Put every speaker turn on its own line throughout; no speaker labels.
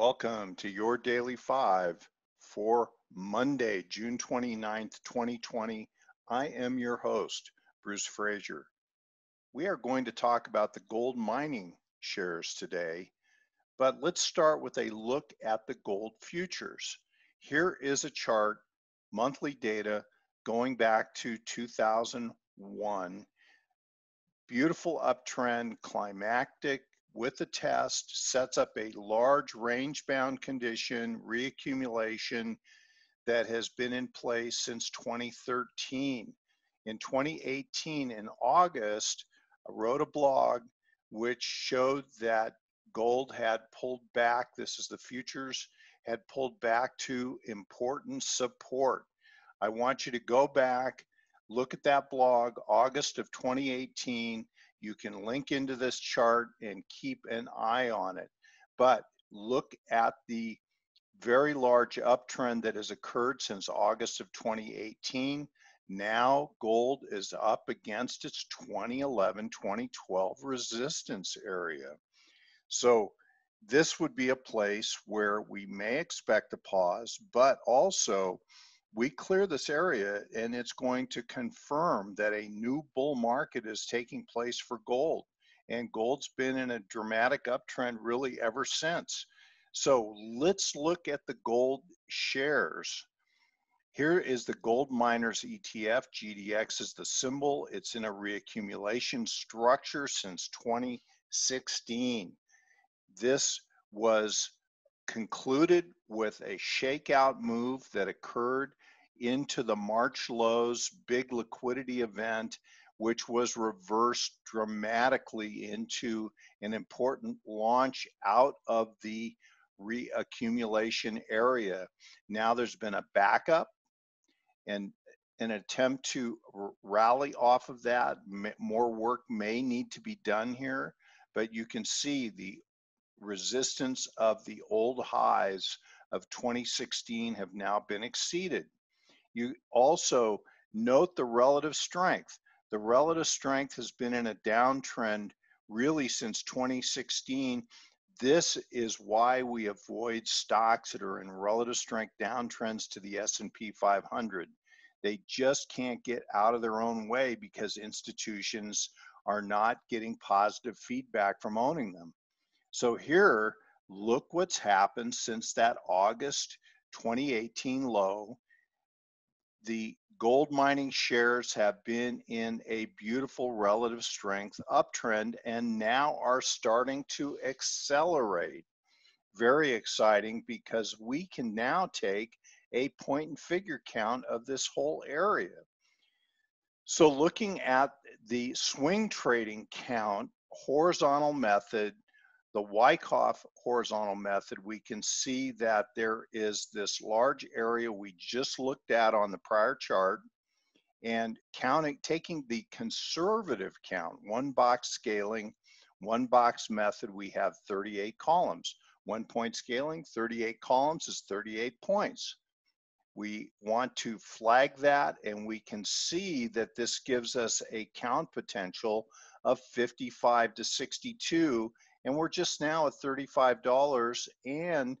Welcome to your Daily Five for Monday, June 29th, 2020. I am your host, Bruce Fraser. We are going to talk about the gold mining shares today, but let's start with a look at the gold futures. Here is a chart, monthly data going back to 2001. Beautiful uptrend, climactic with the test sets up a large range bound condition reaccumulation that has been in place since 2013. In 2018, in August, I wrote a blog which showed that gold had pulled back. This is the futures had pulled back to important support. I want you to go back, look at that blog, August of 2018, you can link into this chart and keep an eye on it. But look at the very large uptrend that has occurred since August of 2018. Now gold is up against its 2011 2012 resistance area. So this would be a place where we may expect a pause, but also we clear this area and it's going to confirm that a new bull market is taking place for gold. And gold's been in a dramatic uptrend really ever since. So let's look at the gold shares. Here is the gold miners ETF. GDX is the symbol. It's in a reaccumulation structure since 2016. This was concluded with a shakeout move that occurred into the March lows big liquidity event, which was reversed dramatically into an important launch out of the reaccumulation area. Now there's been a backup and an attempt to rally off of that. More work may need to be done here, but you can see the resistance of the old highs of 2016 have now been exceeded. You also note the relative strength. The relative strength has been in a downtrend really since 2016. This is why we avoid stocks that are in relative strength downtrends to the S&P 500. They just can't get out of their own way because institutions are not getting positive feedback from owning them. So here, look what's happened since that August 2018 low. The gold mining shares have been in a beautiful relative strength uptrend and now are starting to accelerate. Very exciting because we can now take a point and figure count of this whole area. So looking at the swing trading count horizontal method the Wyckoff horizontal method, we can see that there is this large area we just looked at on the prior chart and counting, taking the conservative count, one box scaling, one box method, we have 38 columns. One point scaling, 38 columns is 38 points. We want to flag that and we can see that this gives us a count potential of 55 to 62 and we're just now at $35 and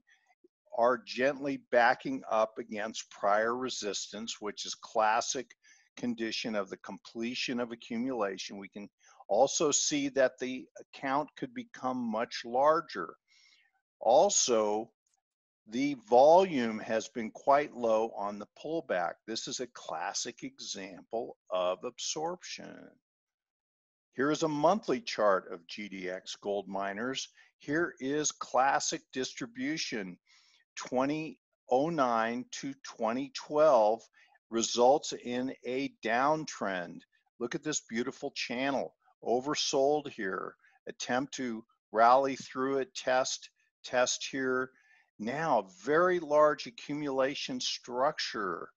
are gently backing up against prior resistance, which is classic condition of the completion of accumulation. We can also see that the account could become much larger. Also, the volume has been quite low on the pullback. This is a classic example of absorption. Here is a monthly chart of GDX gold miners. Here is classic distribution 2009 to 2012 results in a downtrend. Look at this beautiful channel, oversold here, attempt to rally through it, test, test here. Now, very large accumulation structure.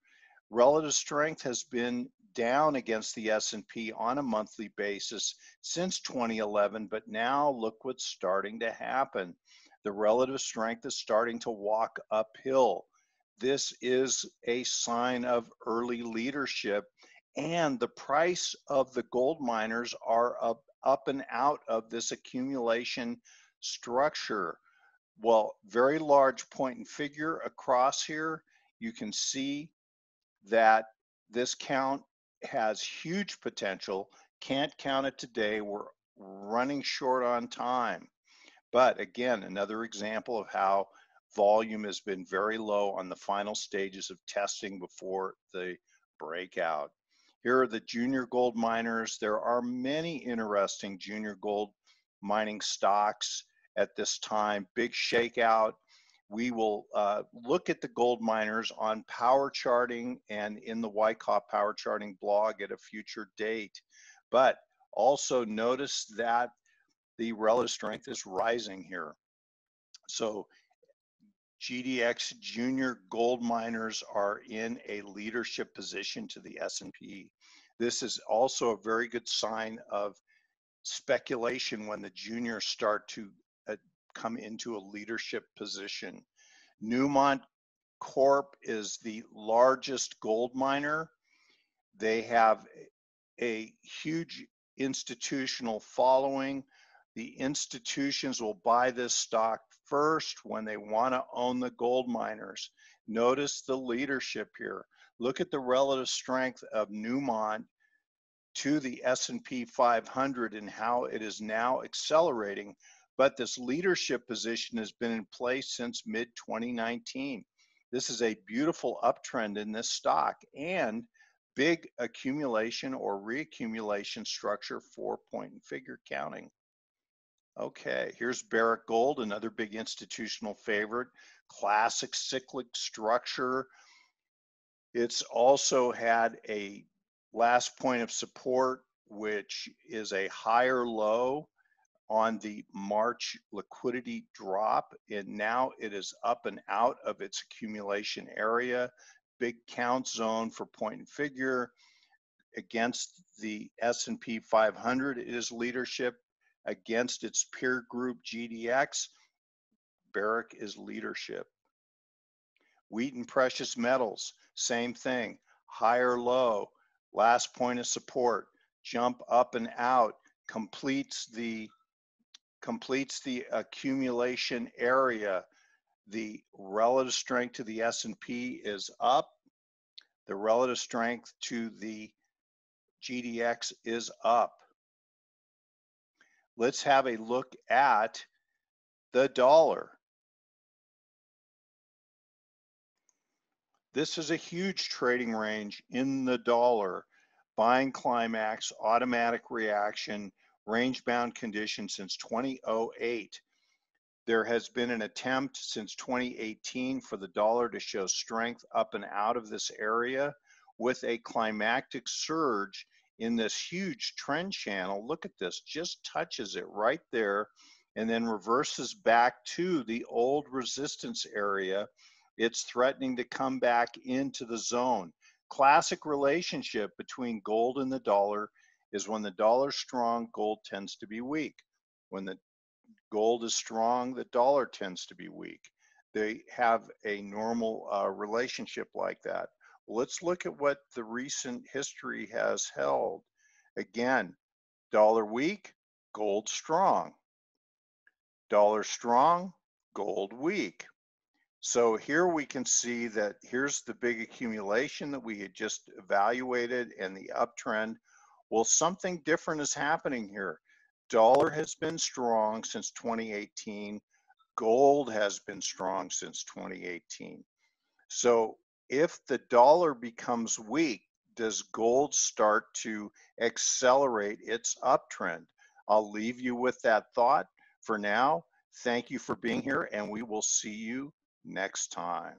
Relative strength has been down against the S&P on a monthly basis since 2011, but now look what's starting to happen. The relative strength is starting to walk uphill. This is a sign of early leadership and the price of the gold miners are up, up and out of this accumulation structure. Well, very large point and figure across here. You can see that this count has huge potential. Can't count it today. We're running short on time. But again, another example of how volume has been very low on the final stages of testing before the breakout. Here are the junior gold miners. There are many interesting junior gold mining stocks at this time. Big shakeout. We will uh, look at the gold miners on power charting and in the Wyckoff power charting blog at a future date. But also notice that the relative strength is rising here. So GDX junior gold miners are in a leadership position to the S&P. This is also a very good sign of speculation when the juniors start to come into a leadership position. Newmont Corp is the largest gold miner. They have a huge institutional following. The institutions will buy this stock first when they want to own the gold miners. Notice the leadership here. Look at the relative strength of Newmont to the S&P 500 and how it is now accelerating. But this leadership position has been in place since mid 2019. This is a beautiful uptrend in this stock and big accumulation or reaccumulation structure for point and figure counting. Okay, here's Barrick Gold, another big institutional favorite, classic cyclic structure. It's also had a last point of support, which is a higher low on the March liquidity drop, and now it is up and out of its accumulation area. Big count zone for point and figure against the S&P 500 is leadership against its peer group GDX, Barrick is leadership. Wheaton Precious Metals, same thing, higher low, last point of support, jump up and out, completes the completes the accumulation area. The relative strength to the S&P is up. The relative strength to the GDX is up let's have a look at the dollar. This is a huge trading range in the dollar, buying climax, automatic reaction, range bound condition since 2008. There has been an attempt since 2018 for the dollar to show strength up and out of this area with a climactic surge in this huge trend channel. Look at this, just touches it right there and then reverses back to the old resistance area. It's threatening to come back into the zone. Classic relationship between gold and the dollar is when the dollar's strong, gold tends to be weak. When the gold is strong, the dollar tends to be weak. They have a normal uh, relationship like that. Let's look at what the recent history has held. Again, dollar weak, gold strong. Dollar strong, gold weak. So here we can see that here's the big accumulation that we had just evaluated and the uptrend. Well, something different is happening here. Dollar has been strong since 2018. Gold has been strong since 2018. So if the dollar becomes weak, does gold start to accelerate its uptrend? I'll leave you with that thought for now. Thank you for being here, and we will see you next time.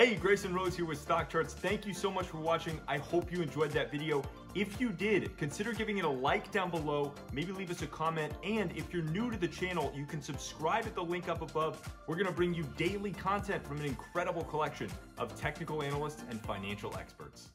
Hey, Grayson Roze here with Stock Charts. Thank you so much for watching. I hope you enjoyed that video. If you did, consider giving it a like down below, maybe leave us a comment, and if you're new to the channel, you can subscribe at the link up above. We're gonna bring you daily content from an incredible collection of technical analysts and financial experts.